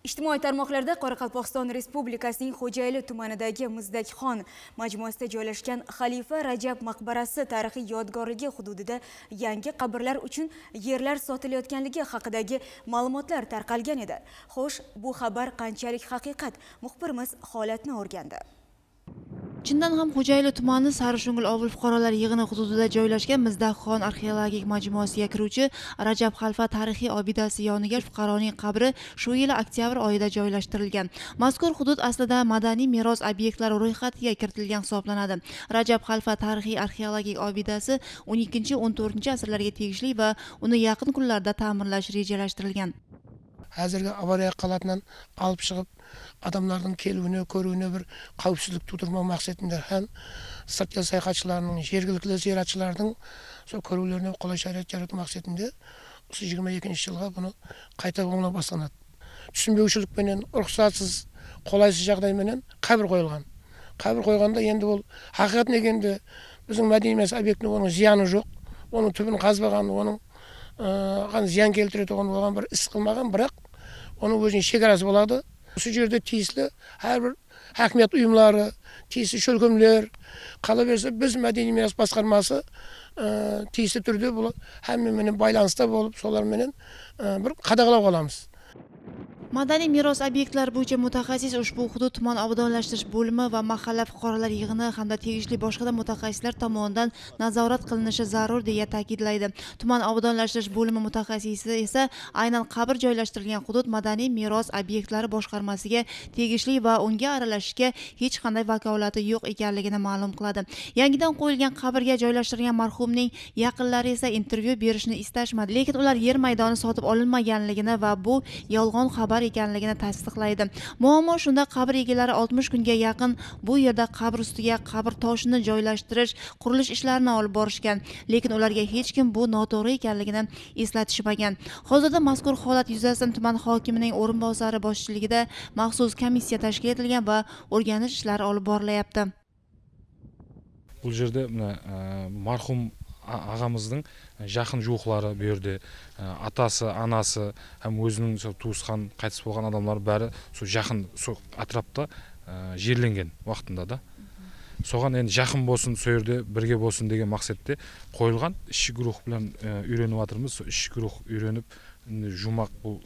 Ijtimoiy tarmoqlarda Qoraqalpog'iston Respublikasining Xo'jayli tumanidagi Muzdakxon majmuasida joylashgan Xalifa Rajab maqbarasi tarixiy yodgorligi hududida yangi qabrlar uchun yerlar sotilayotganligi haqidagi ma'lumotlar tarqalgan edi. Xo'sh, bu xabar qanchalik haqiqat? Muxbirimiz holatni o'rgandi. Chindan ham xo'jayli tumani sarishungul ovul fuqarolar yig'ini hududida joylashgan mizdaxxon arxeologik majmuasiga kiruvchi rajab xalfa tarixiy obidasi yoniga fuqaroning qabri shu yili oktyabr oyida joylashtirilgan. Mazkur hudud aslida madaniy meros obyektlari ro'yxatiga kiritilgan hisoblanadi. Rajab xalfa tarixiy arxeologik obidasi 12-14 asrlarga tegishli va uni yaqin kunlarda ta'mirlash rejalashtirilgan. Әзірге авария қалатынан алып шығып адамдардың келуіне көруіне бір қауіпсіздік тудырмау мақсатында һәм сырт ел саяхатшыларының жергілікті зиратшылардың сол көрулеріне қолай шарт жарату мақсатында осы жиырма екінші жылға бұны қайта оңлау басталады түсінбеушілікпенен рұқсатсыз қолайсыз жағдайменен қабір қойылған. Қабір қойғанда енді ол хақиқат негенде біздің мәдени емес объектіне оның зияны жоқ оның түбін қазбаған оның оған зиян келтіреді оған бір іс қылмаған бірақ оның өзінің шекарасы болады. Осы жерде тиісті әрбір хакімият ұйымлары тиісті шөлкемлер қала берсе біз мәдени мирас басқармасы ә, тиісті түрде бұл менен байланыста болып соларменен ә, бір қадағалап аламыз. Madaniy meros obyektlari bo'yicha mutaxassis ushbu hudud tuman obodonlashtirish bo'limi va mahalla fuqarolar yig'ini hamda tegishli boshqa mutaxassislar tomonidan nazorat qilinishi zarur deya ta'kidlaydi. Tuman obodonlashtirish bo'limi mutaxassisi esa aynan qabr joylashtirilgan hudud madaniy meros obyektlari boshqarmasiga tegishli va unga aralashishga hech qanday vakolati yo'q ekanligini ma'lum qiladi. Yangidan qo'yilgan qabrga joylashtirilgan marhumning yaqinlari esa intervyu berishni istashmadi lekin ular yer maydoni sotib olinmaganligini va bu yolg'on xabar bor ekanligini tasdiqlaydi. Muammo shunda qabr egalari oltmish kunga yaqin bu yerda qabr ustiga qabr toshini joylashtirish qurilish ishlarini olib borishgan. Lekin ularga hech kim bu noto'g'ri ekanligini eslatishmagan hozirda mazkur holat yuzasidan tuman hokimining o'rinbosari boshchiligida maxsus komissiya tashkil etilgan va o'rganish ishlari olib borilyapti. Bu yerda mana e, marhum ағамыздың жақын жуықлары бұл жерде атасы анасы һәм өзінің сол туысқан қайтыс болған адамдар бәрі сол жақын сол атырапта жерленген уақытында да. Соған енді жақын болсын сол жерде бірге болсын деген мақсатте қойылған ішкі рух білән үйреніп жатырмыз сол ішкі рух үйреніп жұмақ бұл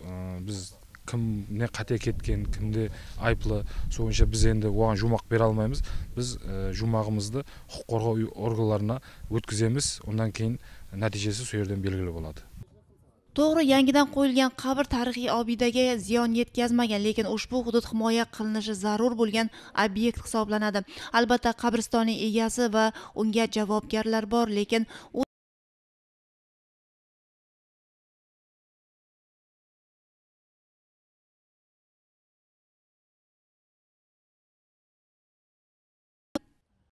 біз кімне қате кеткен кімде айыплы сол бойынша біз енді оған жұмақ бере алмаймыз. Біз жұмағымызды құқық қорғау органдарына өткіземіз. Одан кейін нәтижесі сол жерден белгілі болады. To'g'ri yangidan qo'yilgan qabr tarixiy obidaga ziyon yetkazmagan lekin ushbu hudud himoya qilinishi zarur bo'lgan obyekt hisoblanadi albatta qabristonning egasi va unga javobgarlar bor lekin